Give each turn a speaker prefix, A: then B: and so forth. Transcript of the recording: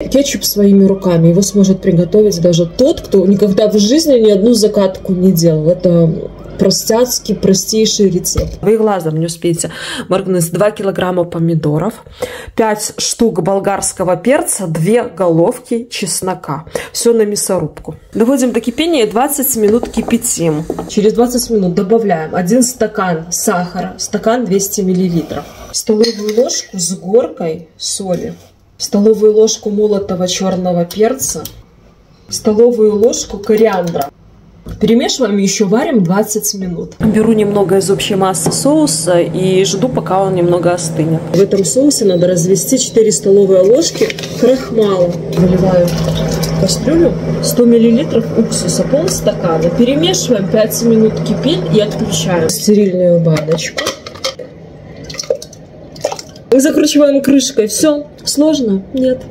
A: Кетчуп своими руками его сможет приготовить даже тот, кто никогда в жизни ни одну закатку не делал. Это простяцкий, простейший рецепт.
B: Вы глазом не успеете моргнуть. 2 килограмма помидоров, 5 штук болгарского перца, 2 головки чеснока. Все на мясорубку. Доводим до кипения и 20 минут кипятим.
A: Через 20 минут добавляем 1 стакан сахара, стакан 200 миллилитров, столовую ложку с горкой соли, столовую ложку молотого черного перца, столовую ложку кориандра. Перемешиваем и еще варим 20 минут.
B: Беру немного из общей массы соуса и жду, пока он немного остынет.
A: В этом соусе надо развести 4 столовые ложки крахмала. Выливаю в кастрюлю 100 мл уксуса, полстакана. Перемешиваем, 5 минут кипит и отключаем. Стерильную баночку. Закручиваем крышкой. Все. Сложно? Нет.